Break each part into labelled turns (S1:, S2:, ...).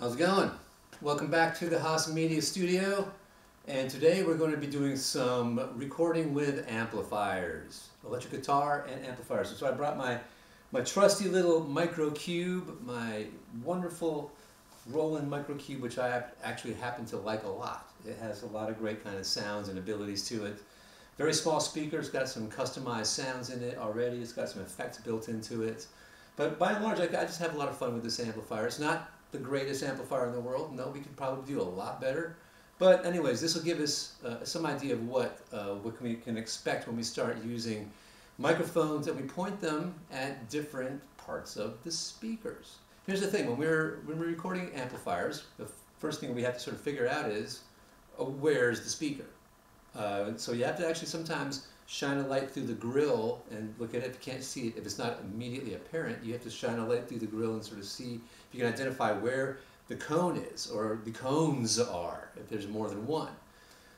S1: How's it going? Welcome back to the Haas Media Studio. And today we're going to be doing some recording with amplifiers, electric guitar and amplifiers. So I brought my, my trusty little micro cube, my wonderful Roland micro cube, which I actually happen to like a lot. It has a lot of great kind of sounds and abilities to it. Very small speaker, it's got some customized sounds in it already, it's got some effects built into it. But by and large, I, I just have a lot of fun with this amplifier. It's not the greatest amplifier in the world. No, we could probably do a lot better. But anyways, this will give us uh, some idea of what, uh, what we can expect when we start using microphones and we point them at different parts of the speakers. Here's the thing, when we're, when we're recording amplifiers, the first thing we have to sort of figure out is, uh, where's the speaker? Uh, so you have to actually sometimes shine a light through the grill and look at it. If you can't see it, if it's not immediately apparent, you have to shine a light through the grill and sort of see if you can identify where the cone is or the cones are, if there's more than one.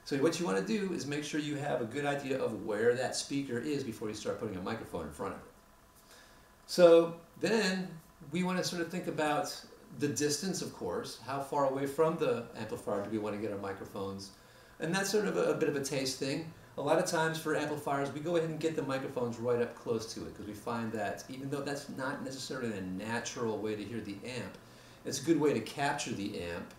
S1: So what you want to do is make sure you have a good idea of where that speaker is before you start putting a microphone in front of it. So then we want to sort of think about the distance, of course. How far away from the amplifier do we want to get our microphones? And that's sort of a, a bit of a taste thing. A lot of times for amplifiers, we go ahead and get the microphones right up close to it because we find that even though that's not necessarily a natural way to hear the amp, it's a good way to capture the amp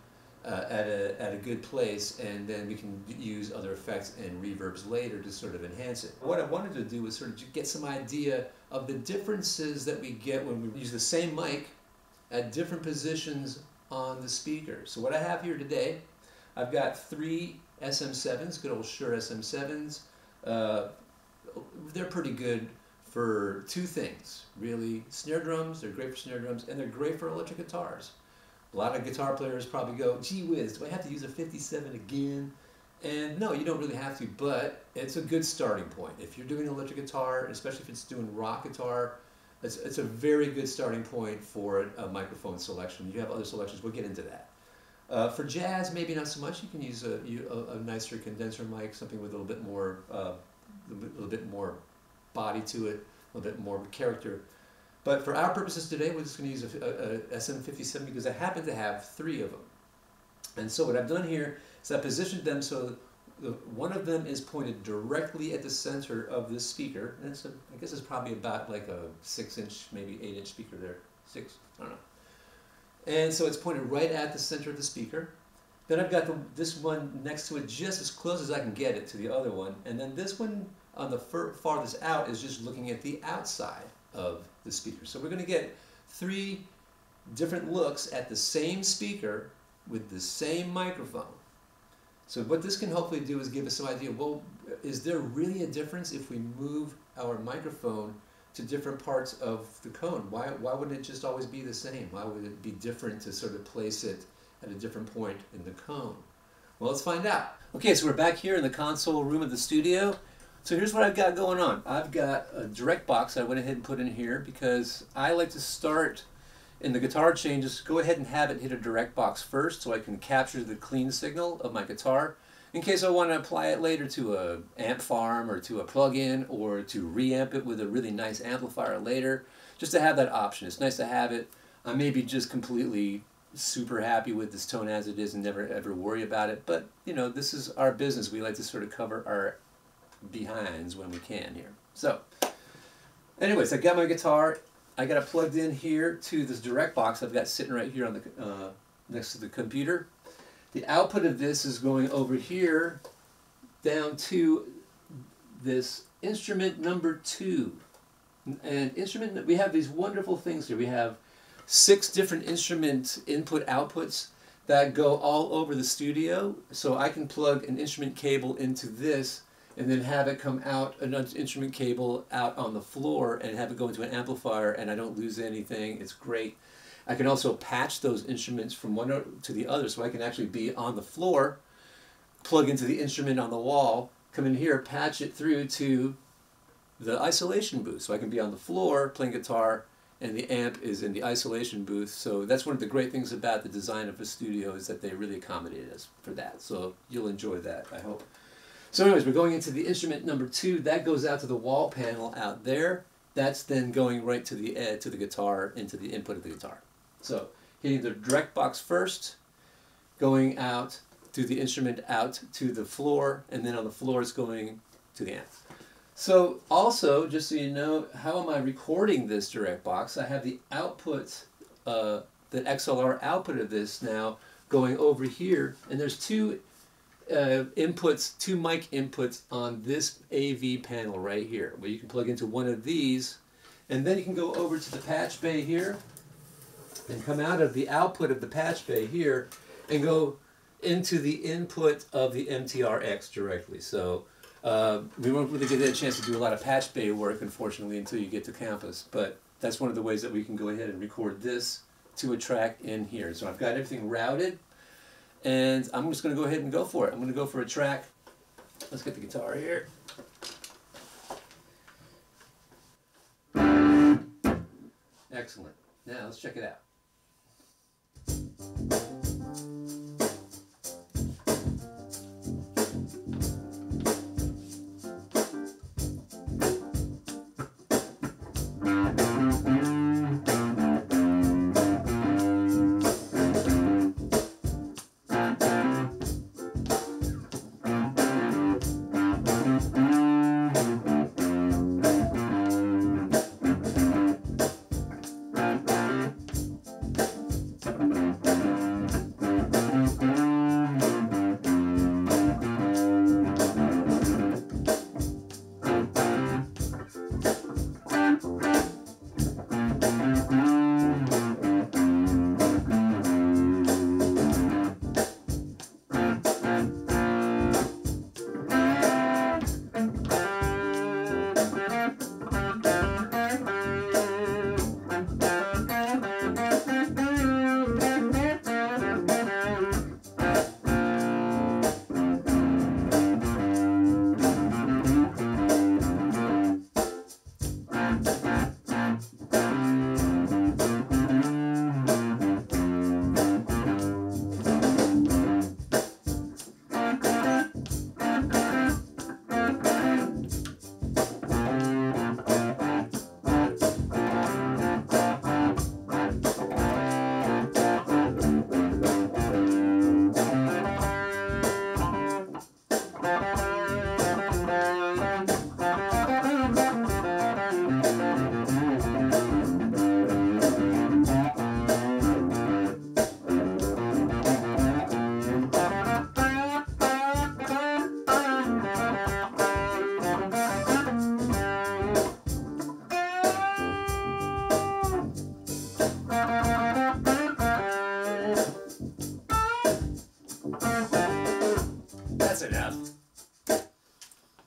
S1: uh, at, a, at a good place and then we can use other effects and reverbs later to sort of enhance it. What I wanted to do was sort of get some idea of the differences that we get when we use the same mic at different positions on the speaker. So what I have here today, I've got three SM7s, good old Shure SM7s. Uh, they're pretty good for two things, really. Snare drums, they're great for snare drums, and they're great for electric guitars. A lot of guitar players probably go, gee whiz, do I have to use a 57 again? And no, you don't really have to, but it's a good starting point. If you're doing electric guitar, especially if it's doing rock guitar, it's, it's a very good starting point for a microphone selection. You have other selections, we'll get into that. Uh, for jazz, maybe not so much. You can use a, a, a nicer condenser mic, something with a little bit more, uh, a little bit more body to it, a little bit more character. But for our purposes today, we're just going to use a, a, a SM57 because I happen to have three of them. And so what I've done here is I positioned them so the, one of them is pointed directly at the center of this speaker. And it's a, I guess it's probably about like a six inch, maybe eight inch speaker there. Six, I don't know. And so it's pointed right at the center of the speaker. Then I've got the, this one next to it just as close as I can get it to the other one. And then this one on the farthest out is just looking at the outside of the speaker. So we're going to get three different looks at the same speaker with the same microphone. So what this can hopefully do is give us some idea, well, is there really a difference if we move our microphone to different parts of the cone? Why, why wouldn't it just always be the same? Why would it be different to sort of place it at a different point in the cone? Well, let's find out. Okay, so we're back here in the console room of the studio. So here's what I've got going on. I've got a direct box I went ahead and put in here because I like to start in the guitar chain, just go ahead and have it hit a direct box first so I can capture the clean signal of my guitar in case I want to apply it later to a amp farm or to a plug-in or to reamp it with a really nice amplifier later, just to have that option. It's nice to have it. I may be just completely super happy with this tone as it is and never ever worry about it, but you know, this is our business. We like to sort of cover our behinds when we can here. So, anyways, I got my guitar. I got it plugged in here to this direct box I've got sitting right here on the uh, next to the computer. The output of this is going over here down to this instrument number two. And instrument, we have these wonderful things here. We have six different instrument input outputs that go all over the studio. So I can plug an instrument cable into this and then have it come out, an instrument cable out on the floor and have it go into an amplifier and I don't lose anything. It's great. I can also patch those instruments from one to the other so I can actually be on the floor, plug into the instrument on the wall, come in here, patch it through to the isolation booth. So I can be on the floor playing guitar and the amp is in the isolation booth. So that's one of the great things about the design of a studio is that they really accommodate us for that. So you'll enjoy that, I hope. So anyways, we're going into the instrument number two. That goes out to the wall panel out there. That's then going right to the uh, to the guitar, into the input of the guitar. So hitting the direct box first, going out through the instrument out to the floor, and then on the floor it's going to the amp. So also, just so you know, how am I recording this direct box? I have the output, uh, the XLR output of this now going over here, and there's two uh, inputs, two mic inputs on this AV panel right here, where you can plug into one of these, and then you can go over to the patch bay here, and come out of the output of the patch bay here, and go into the input of the MTRX directly. So uh, we won't really get a chance to do a lot of patch bay work, unfortunately, until you get to campus. But that's one of the ways that we can go ahead and record this to a track in here. So I've got everything routed, and I'm just going to go ahead and go for it. I'm going to go for a track. Let's get the guitar here. Excellent. Now let's check it out.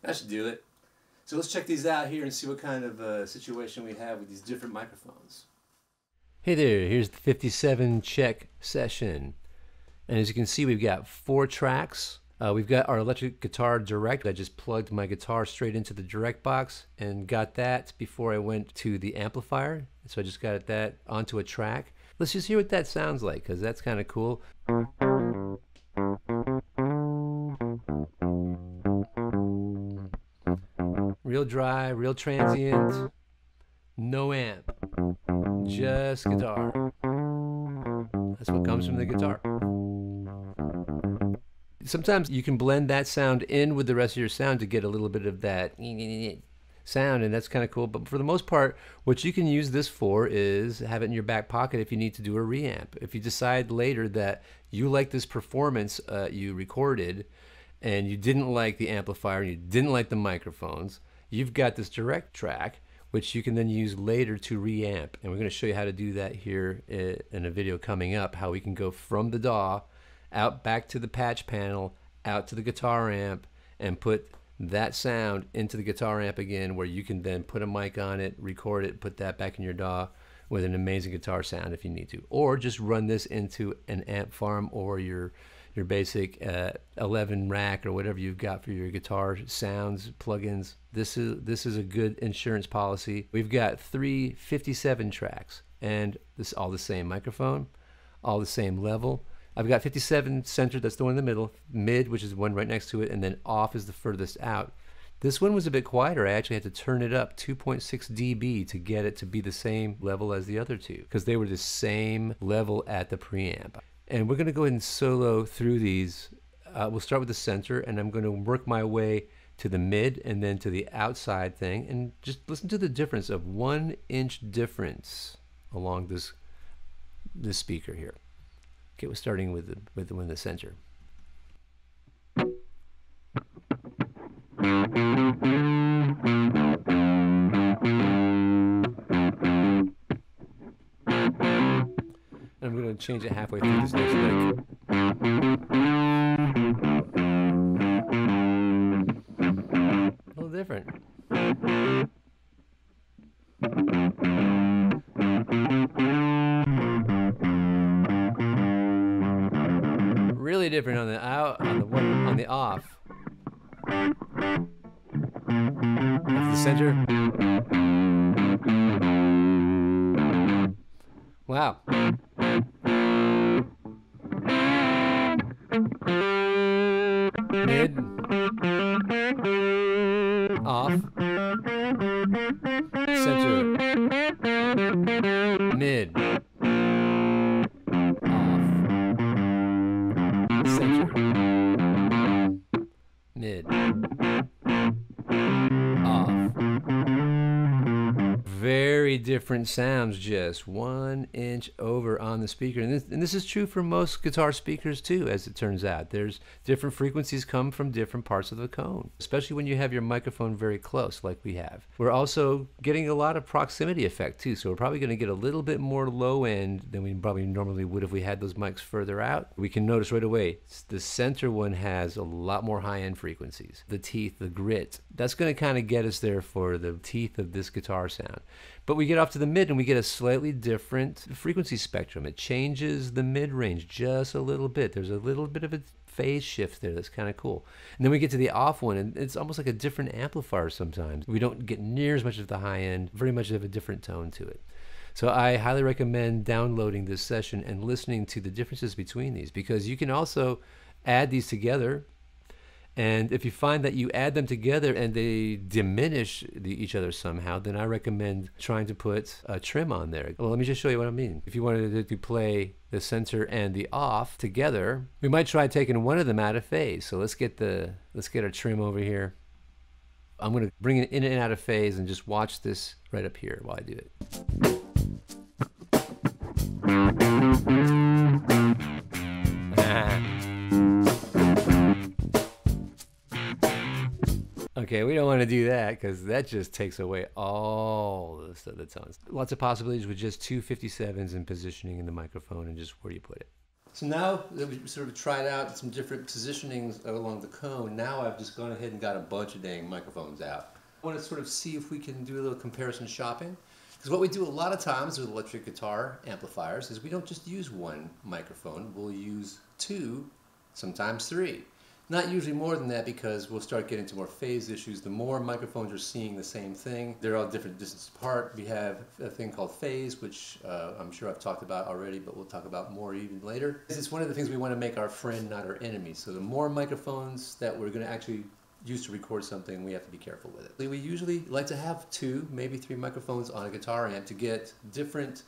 S1: That should do it. So let's check these out here and see what kind of uh, situation we have with these different microphones.
S2: Hey there, here's the 57 check session. And as you can see, we've got four tracks. Uh, we've got our electric guitar direct. I just plugged my guitar straight into the direct box and got that before I went to the amplifier. So I just got that onto a track. Let's just hear what that sounds like because that's kind of cool. Real dry, real transient, no amp, just guitar. That's what comes from the guitar. Sometimes you can blend that sound in with the rest of your sound to get a little bit of that sound, and that's kind of cool. But for the most part, what you can use this for is have it in your back pocket if you need to do a reamp. If you decide later that you like this performance uh, you recorded, and you didn't like the amplifier, and you didn't like the microphones, you've got this direct track which you can then use later to reamp. And we're going to show you how to do that here in a video coming up, how we can go from the DAW out back to the patch panel, out to the guitar amp, and put that sound into the guitar amp again, where you can then put a mic on it, record it, put that back in your DAW with an amazing guitar sound if you need to. Or just run this into an amp farm or your your basic uh, 11 rack or whatever you've got for your guitar sounds plugins this is this is a good insurance policy we've got three 57 tracks and this all the same microphone all the same level I've got 57 centered that's the one in the middle mid which is one right next to it and then off is the furthest out This one was a bit quieter. I actually had to turn it up 2.6 dB to get it to be the same level as the other two because they were the same level at the preamp. And we're going to go and solo through these. Uh, we'll start with the center and I'm going to work my way to the mid and then to the outside thing and just listen to the difference of one inch difference along this this speaker here. Okay, we're starting with the, with the, with the center. I'm going to change it halfway through this next lick. A little different. Really different on the out on the one on the off. That's the center. Wow. Mid. Off. Center. Mid. Off. Center. Mid. Off. Very different sounds, just one inch over on the speaker. And this, and this is true for most guitar speakers too, as it turns out. There's different frequencies come from different parts of the cone, especially when you have your microphone very close, like we have. We're also getting a lot of proximity effect too, so we're probably going to get a little bit more low end than we probably normally would if we had those mics further out. We can notice right away the center one has a lot more high end frequencies. The teeth, the grit, that's going to kind of get us there for the teeth of this guitar sound. But we get off to the mid and we get a slightly different frequency spectrum. It changes the mid range just a little bit. There's a little bit of a phase shift there that's kind of cool. And then we get to the off one and it's almost like a different amplifier sometimes. We don't get near as much of the high end, very much of a different tone to it. So I highly recommend downloading this session and listening to the differences between these because you can also add these together and if you find that you add them together and they diminish the, each other somehow, then I recommend trying to put a trim on there. Well, let me just show you what I mean. If you wanted to play the center and the off together, we might try taking one of them out of phase. So let's get the let's get our trim over here. I'm going to bring it in and out of phase and just watch this right up here while I do it. Okay, we don't want to do that because that just takes away all the, the tones. Lots of possibilities with just two 57s and positioning in the microphone and just where you put it.
S1: So now that we sort of tried out some different positionings along the cone, now I've just gone ahead and got a bunch of dang microphones out. I want to sort of see if we can do a little comparison shopping. Because what we do a lot of times with electric guitar amplifiers is we don't just use one microphone, we'll use two, sometimes three. Not usually more than that because we'll start getting to more phase issues. The more microphones are seeing the same thing, they're all different distances apart. We have a thing called phase, which uh, I'm sure I've talked about already, but we'll talk about more even later. It's one of the things we want to make our friend, not our enemy. So the more microphones that we're going to actually use to record something, we have to be careful with it. We usually like to have two, maybe three microphones on a guitar amp to get different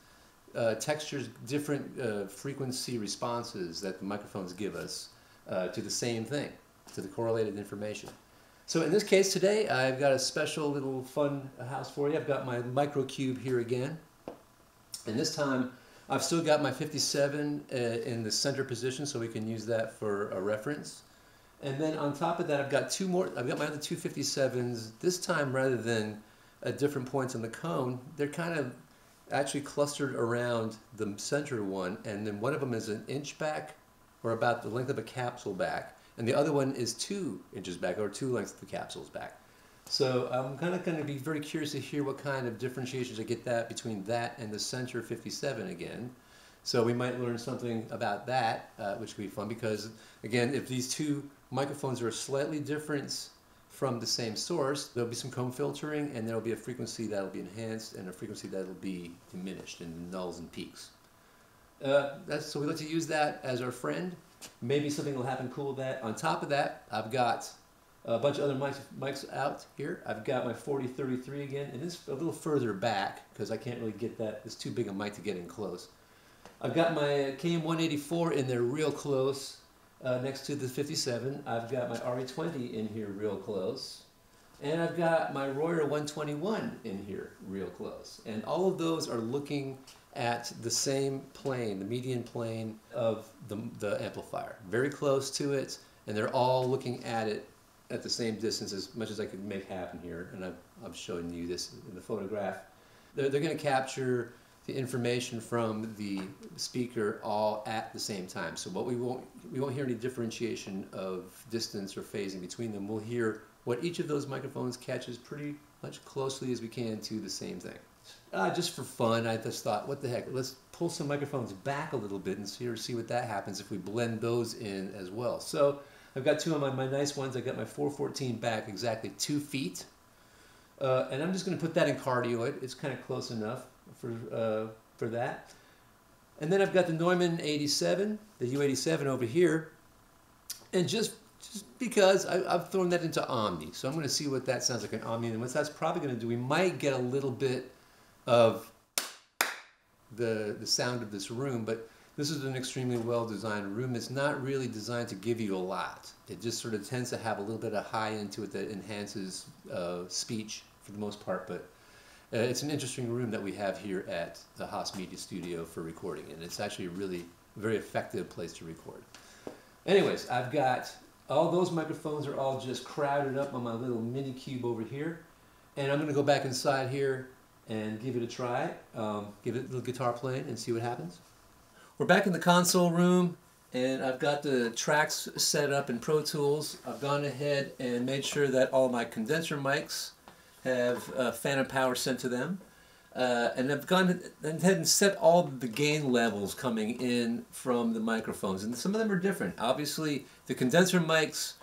S1: uh, textures, different uh, frequency responses that the microphones give us uh, to the same thing, to the correlated information. So in this case today, I've got a special little fun house for you. I've got my microcube here again. And this time, I've still got my 57 uh, in the center position, so we can use that for a reference. And then on top of that, I've got two more, I've got my other two 57s. This time, rather than at different points on the cone, they're kind of actually clustered around the center one. And then one of them is an inch back or about the length of a capsule back, and the other one is two inches back, or two lengths of the capsules back. So I'm kind of going to be very curious to hear what kind of differentiations I get that between that and the center 57 again. So we might learn something about that, uh, which could be fun because, again, if these two microphones are slightly different from the same source, there'll be some comb filtering and there'll be a frequency that'll be enhanced and a frequency that'll be diminished in nulls and peaks. Uh, that's, so we like to use that as our friend. Maybe something will happen cool with that. On top of that, I've got
S2: a bunch of other mics, mics out here. I've got my 4033 again, and it's a little further back because I can't really get that. It's too big a mic to get in close. I've got my KM184 in there real close uh, next to the 57. I've got my RE20 in here real close. And I've got my Royer 121 in here real close. And all of those are looking at the same plane, the median plane of the, the amplifier. Very close to it, and they're all looking at it at the same distance as much as I could make happen here. And I've, I'm showing you this in the photograph. They're, they're going to capture the information from the speaker all at the same time. So what we won't we won't hear any differentiation of distance or phasing between them. We'll hear what each of those microphones catches pretty much closely as we can to the same thing. Uh, just for fun, I just thought, what the heck, let's pull some microphones back a little bit and see, see what that happens if we blend those in as well. So I've got two of my, my nice ones. I got my 414 back exactly two feet. Uh, and I'm just going to put that in cardioid. It's kind of close enough for, uh, for that. And then I've got the Neumann 87, the U87 over here. And just, just because I, have thrown that into Omni. So I'm going to see what that sounds like in Omni. And what that's probably going to do, we might get a little bit of the, the sound of this room, but this is an extremely well designed room. It's not really designed to give you a lot. It just sort of tends to have a little bit of high end to it that enhances uh, speech for the most part, but uh, it's an interesting room that we have here at the Haas Media Studio for recording, and it's actually a really very effective place to record. Anyways, I've got all those microphones are all just crowded up on my little mini cube over here, and I'm going to go back inside here and give it a try, um, give it a little guitar playing and see what happens. We're back in the console room and I've got the tracks set up in Pro Tools. I've gone ahead and made sure that all my condenser mics have uh, phantom power sent to them. Uh, and I've gone ahead and set all the gain levels coming in from the microphones. And some of them are different. Obviously, the condenser mics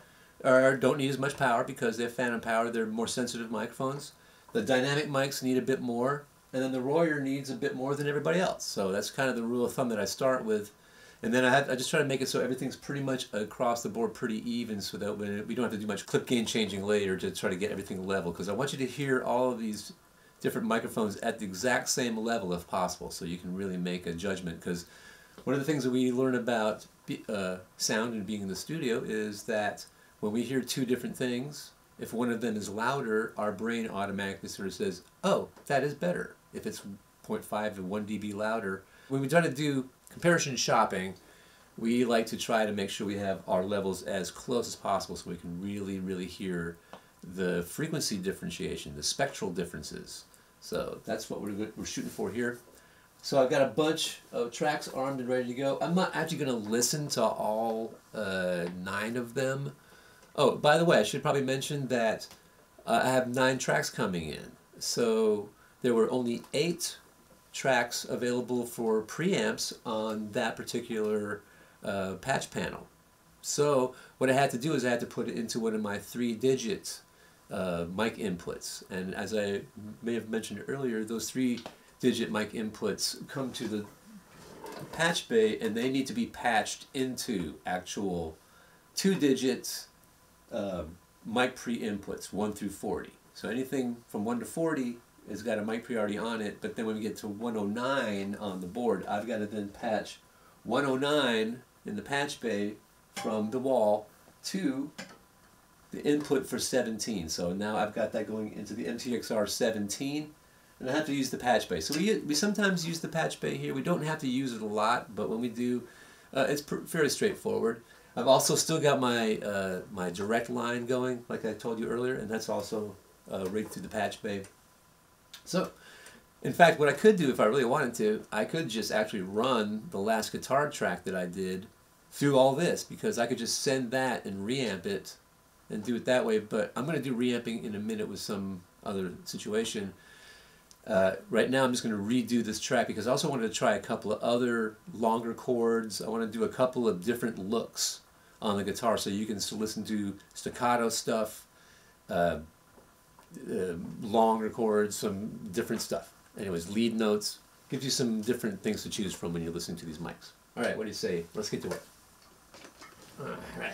S2: are, don't need as much power because they have phantom power. They're more sensitive microphones. The dynamic mics need a bit more, and then the Royer needs a bit more than everybody else. So that's kind of the rule of thumb that I start with. And then I, have, I just try to make it so everything's pretty much across the board pretty even so that we don't have to do much clip gain changing later to try to get everything level. Because I want you to hear all of these different microphones at the exact same level if possible so you can really make a judgment. Because one of the things that we learn about uh, sound and being in the studio is that when we hear two different things, if one of them is louder, our brain automatically sort of says, oh, that is better. If it's 0.5 to 1 dB louder. When we try to do comparison shopping, we like to try to make sure we have our levels as close as possible so we can really, really hear the frequency differentiation, the spectral differences. So that's what we're, we're shooting for here. So I've got a bunch of tracks armed and ready to go. I'm not actually going to listen to all uh, nine of them. Oh, by the way, I should probably mention that uh, I have nine tracks coming in. So there were only eight tracks available for preamps on that particular uh, patch panel. So what I had to do is I had to put it into one of my three-digit uh, mic inputs. And as I may have mentioned earlier, those three-digit mic inputs come to the patch bay and they need to be patched into actual two-digit uh, mic pre-inputs, 1 through 40. So anything from 1 to 40 has got a mic pre already on it, but then when we get to 109 on the board, I've got to then patch 109 in the patch bay from the wall to the input for 17. So now I've got that going into the MTRX 17, and I have to use the patch bay. So we, we sometimes use the patch bay here. We don't have to use it a lot, but when we do, uh, it's fairly straightforward. I've also still got my uh, my direct line going, like I told you earlier, and that's also uh, rigged through the patch bay. So, in fact, what I could do if I really wanted to, I could just actually run the last guitar track that I did through all this because I could just send that and reamp it and do it that way. But I'm going to do reamping in a minute with some other situation. Uh, right now I'm just going to redo this track because I also wanted to try a couple of other longer chords. I want to do a couple of different looks on the guitar so you can still listen to staccato stuff, uh, uh, longer chords, some different stuff. Anyways, lead notes gives you some different things to choose from when you're listening to these mics. All right, what do you say? Let's get to it. All right.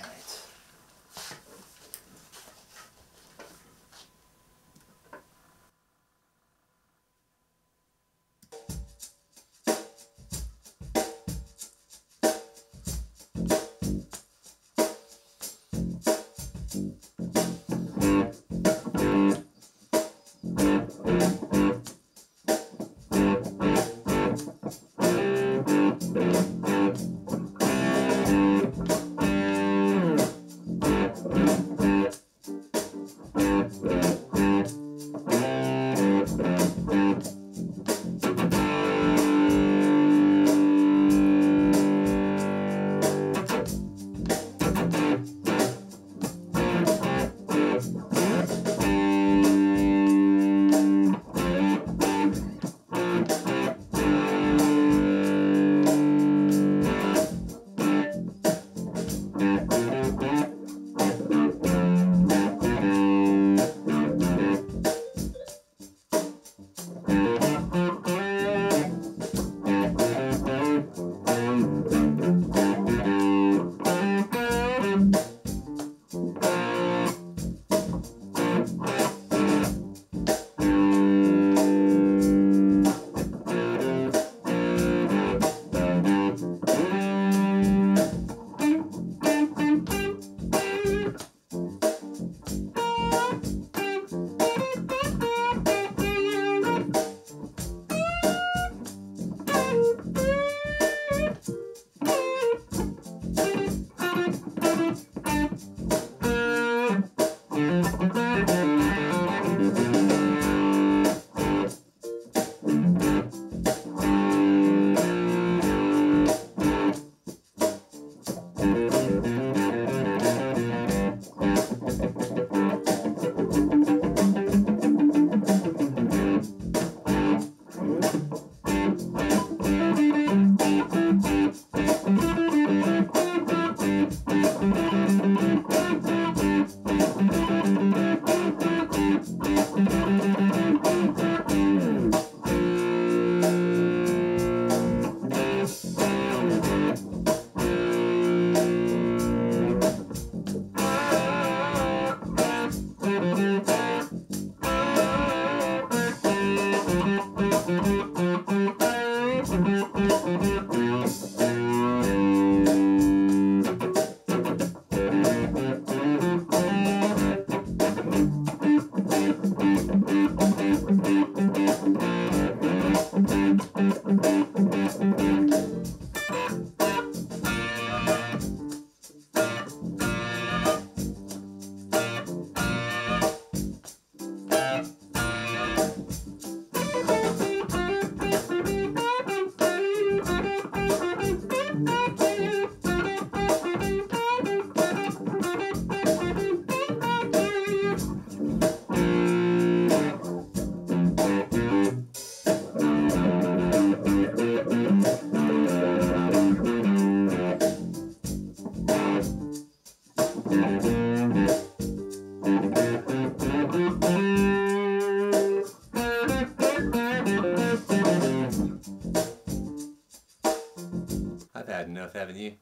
S1: I've enough, haven't you?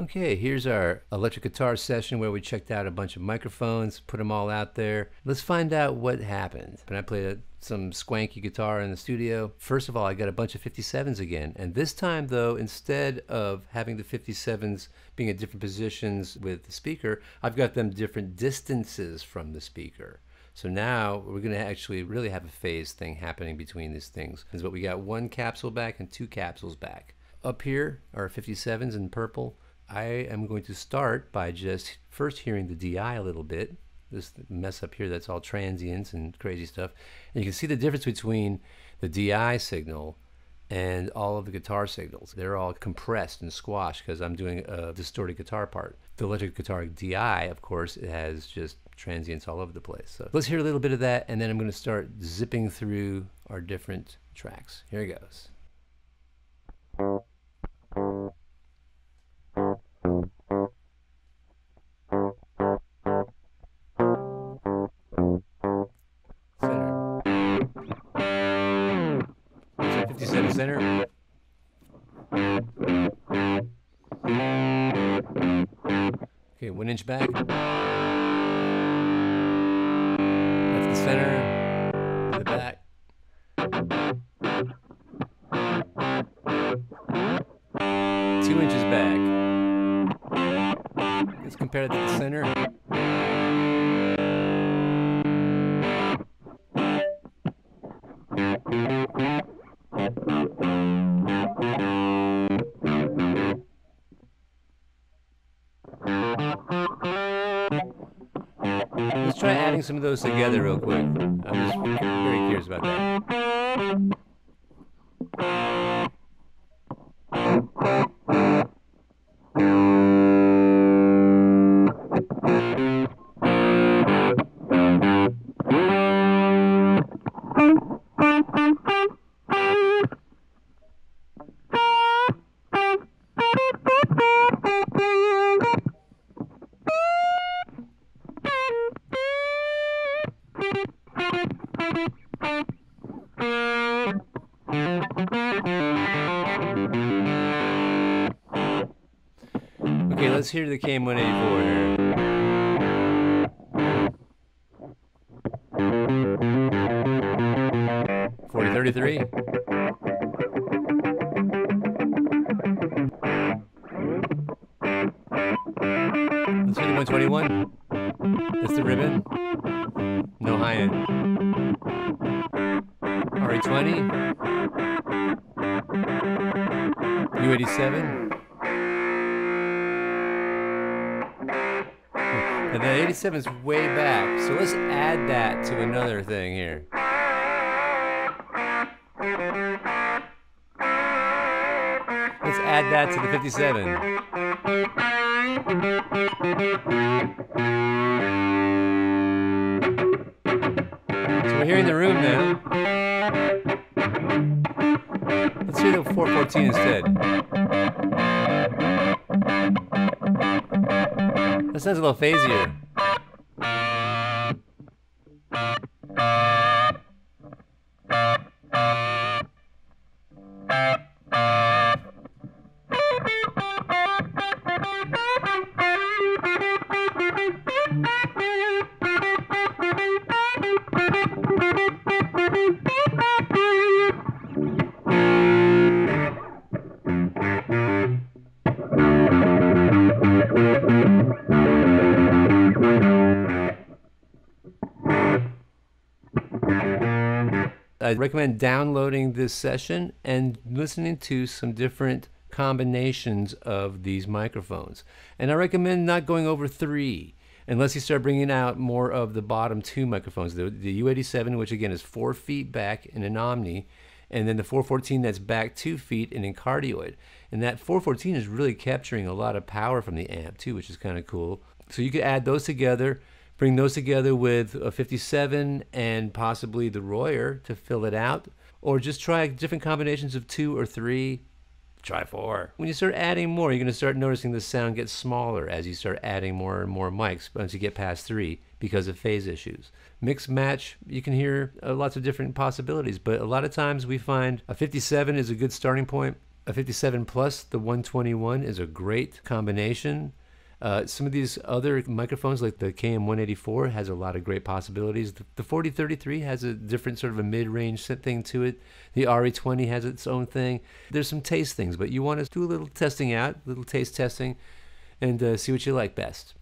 S2: Okay, here's our electric guitar session where we checked out a bunch of microphones, put them all out there. Let's find out what happened. And I played some swanky guitar in the studio. First of all, I got a bunch of 57s again. And this time, though, instead of having the 57s being at different positions with the speaker, I've got them different distances from the speaker. So now we're going to actually really have a phase thing happening between these things. But we got one capsule back and two capsules back. Up here are 57s in purple. I am going to start by just first hearing the DI a little bit. This mess up here that's all transients and crazy stuff. And you can see the difference between the DI signal and all of the guitar signals. They're all compressed and squashed because I'm doing a distorted guitar part. The electric guitar DI, of course, has just transients all over the place. So let's hear a little bit of that and then I'm going to start zipping through our different tracks. Here it goes. Adding some of those together real quick. I'm just very curious about that. The KM184 here. Forty thirty-three. Let's hear the one twenty-one. That's the ribbon. No high end. RE20. U87. And then 87 is way back. So let's add that to another thing here. Let's add that to the 57. So we're hearing the room now. Let's hear the 414 instead. That sounds a little phasier. Downloading this session and listening to some different combinations of these microphones. And I recommend not going over three unless you start bringing out more of the bottom two microphones. The, the U87, which again is four feet back in an Omni, and then the 414 that's back two feet in a cardioid. And that 414 is really capturing a lot of power from the amp too, which is kind of cool. So you could add those together, bring those together with a 57 and possibly the Royer to fill it out, or just try different combinations of two or three. Try four. When you start adding more, you're going to start noticing the sound gets smaller as you start adding more and more mics once you get past three because of phase issues. Mix match, you can hear uh, lots of different possibilities, but a lot of times we find a 57 is a good starting point. A 57 plus the 121 is a great combination. Uh, some of these other microphones, like the KM184, has a lot of great possibilities. The, the 4033 has a different sort of a mid-range thing to it. The RE20 has its own thing. There's some taste things, but you want to do a little testing out, a little taste testing, and uh, see what you like best.